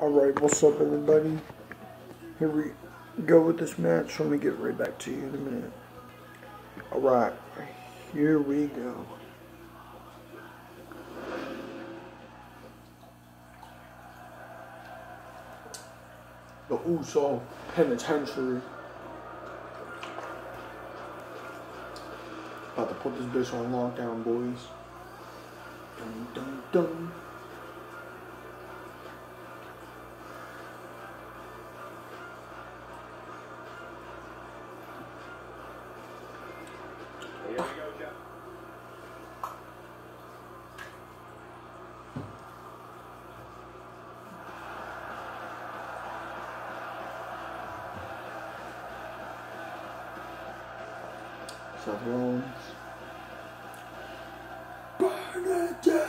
Alright, what's up everybody? Here we go with this match. Let me get right back to you in a minute. Alright, here we go. The Uso Penitentiary. About to put this bitch on lockdown, boys. Dun dun dun. Seth Rollins. Burn it down.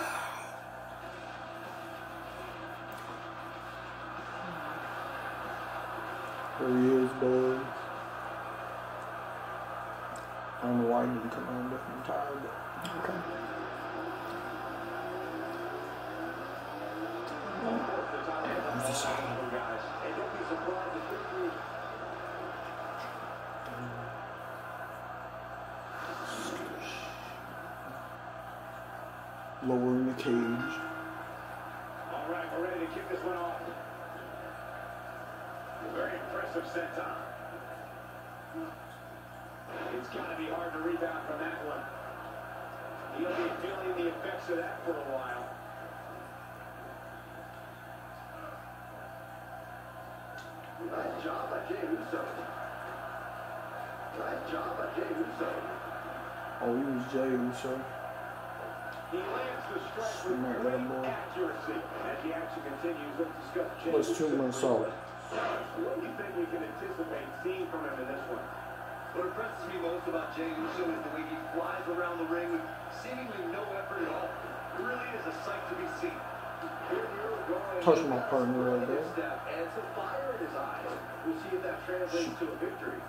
There he is, boys. I don't know why he didn't come on a different tire, but okay. Lowering the cage. All right, we're ready to kick this one off. Very impressive set time. It's got to be hard to rebound from that one. He'll be feeling the effects of that for a while. Nice job by Jey Uso. Nice job by Jey Uso. Oh, he was Jey Uso. He lands the strike with Smart great accuracy. As the action continues, let's discuss Jey Let's Uso. tune myself. What do you think we can anticipate seeing from him in this one? What impresses me most about Jey Uso is the way he flies around the ring with seemingly no effort at all. It really is a sight to be seen. Here we Touch my partner right this there. step and some fire in his eyes. We'll see if that translates to a victory.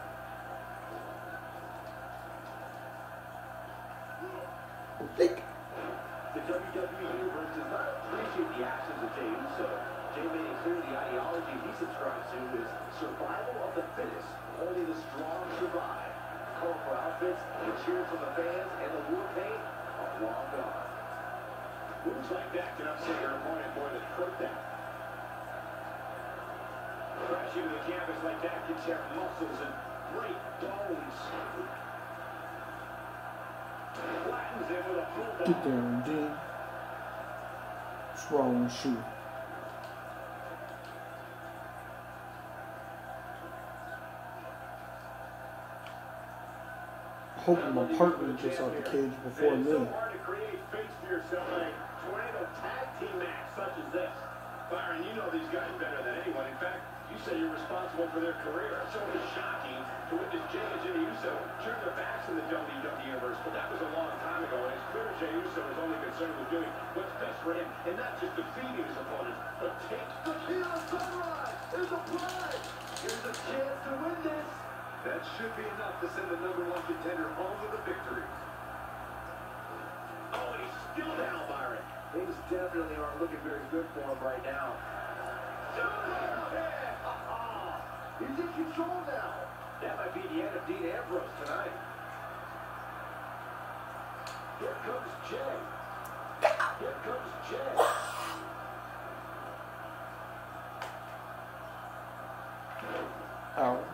Think. WWE Universe does not uh, appreciate the actions of Jey Uso. Jey made it clear the ideology he subscribes to is survival of the fittest. Only the strong survive. Colorful outfits, the cheers from the fans, and the war paint are long gone. Moves like that can upset your opponent more than hurt them. Crashing to the canvas like that can tear muscles and break bones. Flattens him with a. Get down, With you? Hoping my partner gets out the cage before me. Byron, you know these guys better say you're responsible for their career. So it is shocking to witness Jey and Jimmy Uso turn their backs in the WWE Universe. But that was a long time ago, and it's clear Jey Uso is only concerned with doing what's best for him, and not just defeating his opponents, but take the heel sunrise. There's a flag. Here's a chance to win this. That should be enough to send the number one contender home with a victory. Oh, he's still down, Byron. Things definitely aren't looking very good for him right now. He's in control now. That might be the end of Dean Ambrose tonight. Here comes Jey. Here comes Jey. Out.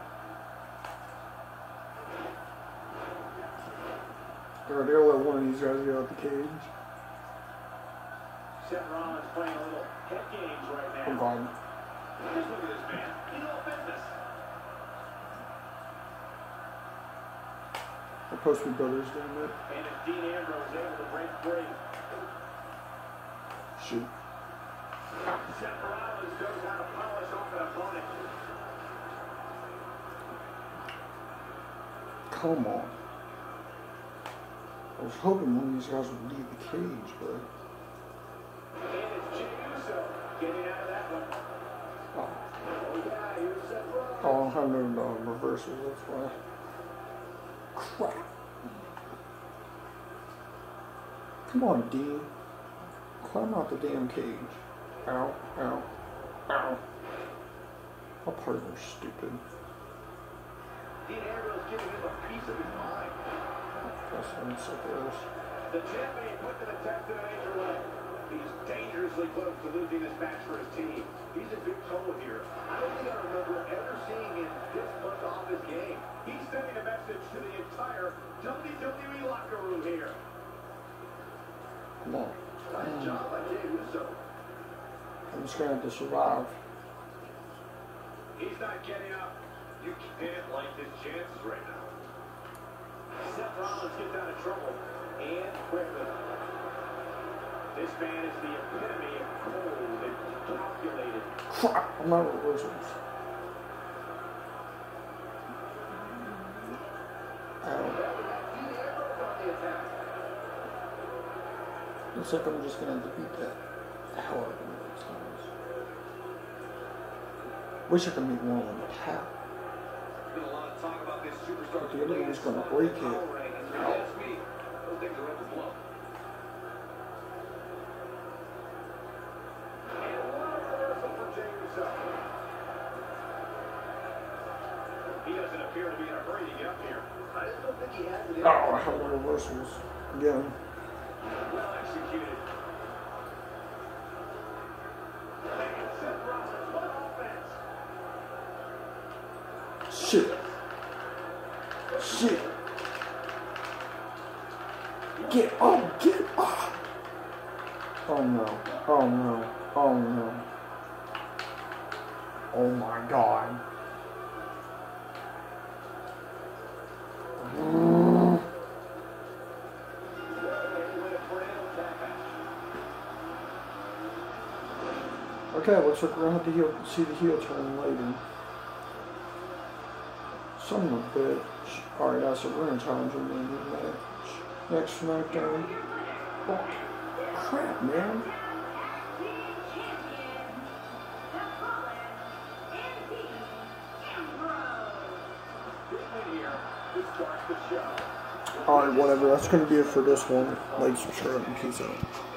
Or they'll let one of these guys get out the cage. Seth Rollins playing a little head games right now. gone. Just look at this man. He's all business. They're supposed to be brothers, damn it. And if Dean Ambrose able to break free, Shoot. Seth Rollins knows how to polish off an opponent. Come on. I was hoping one of these guys would leave the cage, but. And it's Jey Uso getting out of that one. Oh, hundred yeah, here's Seth Rollins. I don't have no uh, reversals, that's why. Crap. Come on, Dean. Climb out the damn cage. Ow, ow, ow. How partners stupid. Dean Ambrose giving him a piece of his mind. That's what I'm sick of. The champion put to the test in a major way. He's dangerously close to losing this match for his team. He's in big trouble here. I don't think I remember ever seeing him this much off his game. He's sending a message to the entire WWE locker room here. Come on. Nice um, job by Jey Uso. I'm just gonna to survive. He's not getting up. You can't like his chances right now. Seth Rollins gets out of trouble and quickly. This man is the epitome of cold and calculated. Crap, I'm out of reversals. Ow. Dean Ambrose on the attack. Looks like I'm just gonna have to beat that the hell out of one of these times. Wish I could make one tap. Been a lot of talk about this superstar. But the other one's gonna break it. rankings. Appear to be in a hurry to get up here. I just don't think he has it in Oh, I him. reversals again. Well executed. And Seth Rollins, what offense? Shit. Shit. Get up, get up. Oh no. Oh no. Oh no. Oh my god. Okay, like we're gonna have to heel, see the heel turn later. Son of a bitch. Alright, so we're gonna challenge in a new match. Next SmackDown. Oh, crap, man. The. Alright, whatever. That's gonna be it for this one. Like, subscribe, and peace out.